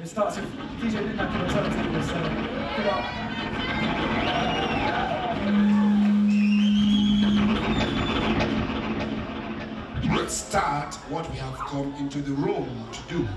It starts with DJ Midnight and Alternative, so good luck. Let's start what we have come into the room to do.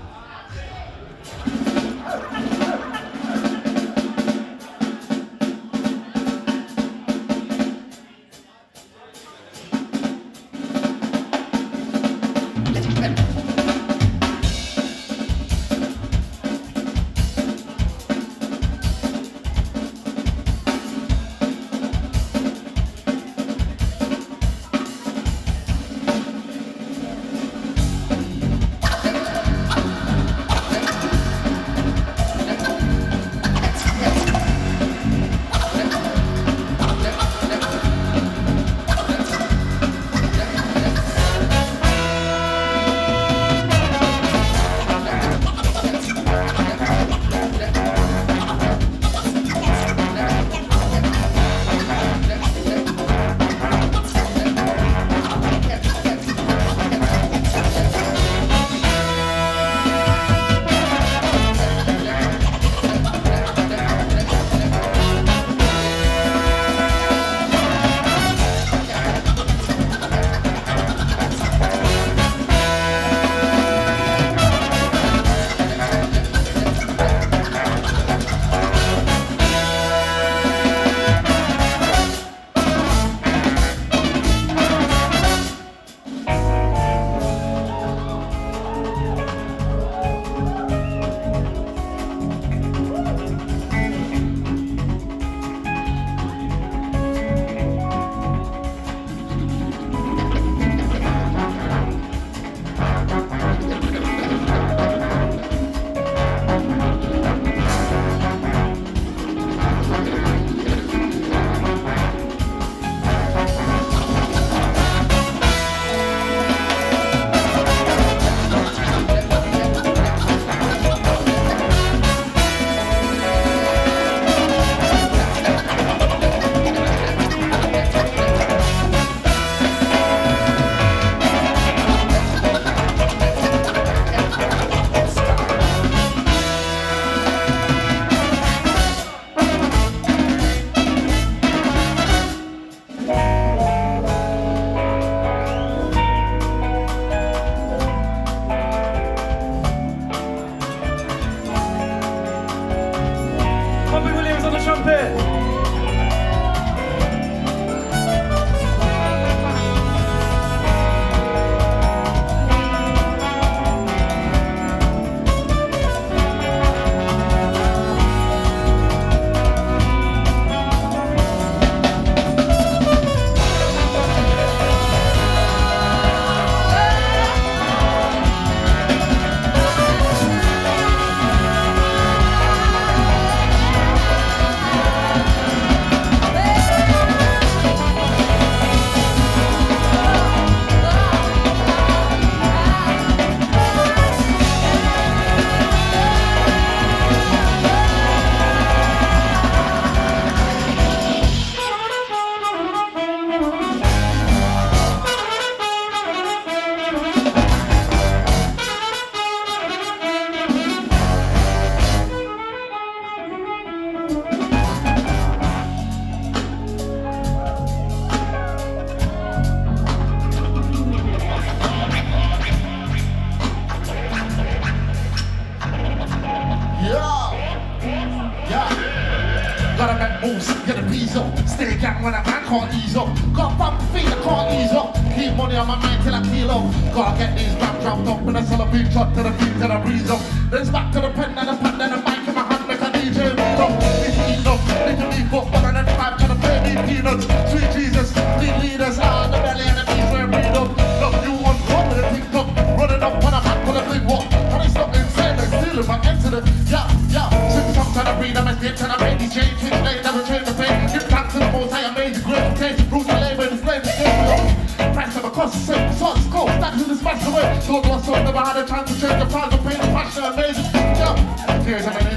Moves, get a bees up. Stay gang when a man can't ease up. Got pump feet, I can't ease up. Keep money on my mind till I feel up. Gotta get these rap dropped up and I sell a big shot to the feet till I breeze up. Then it's back to the pen and the pen and the mic in my hand make a DJ beat up. It's eat up, little me foot, but match away. Don't know so never had a chance to change the plans, the pain, the passion, amazing. Yeah. Tears of an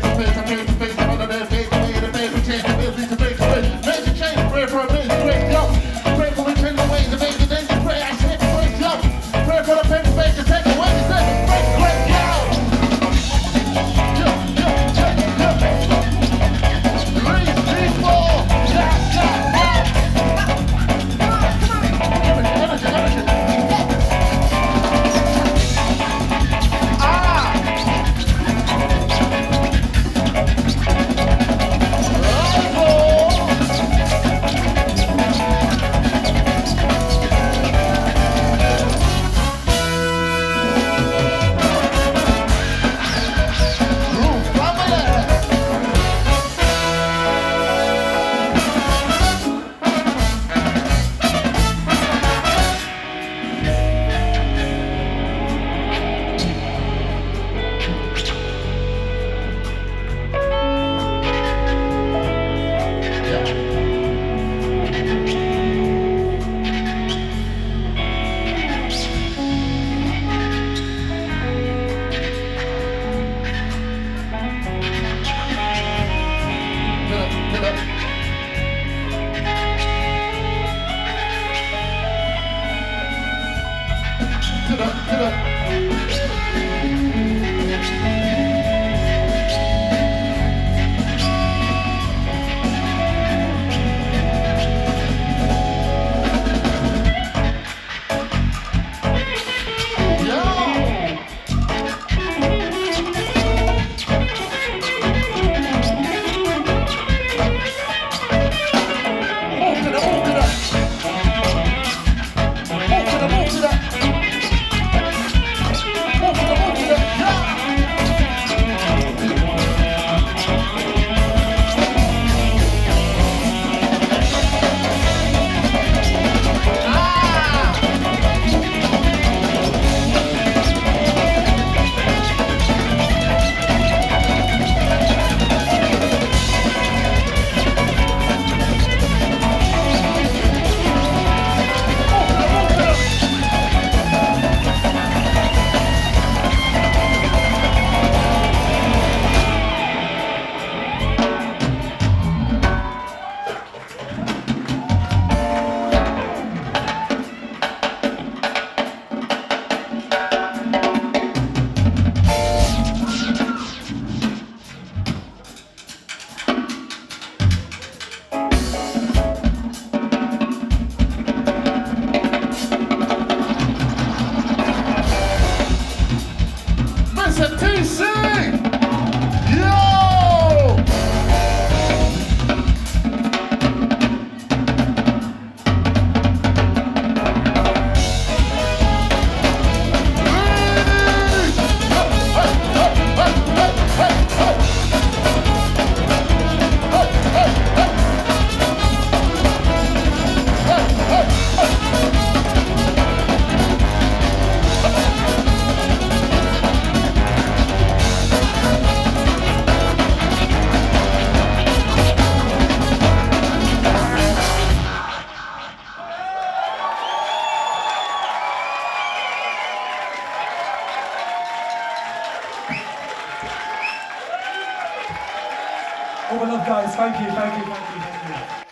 All the love, guys. Thank you, thank you, thank you, thank you.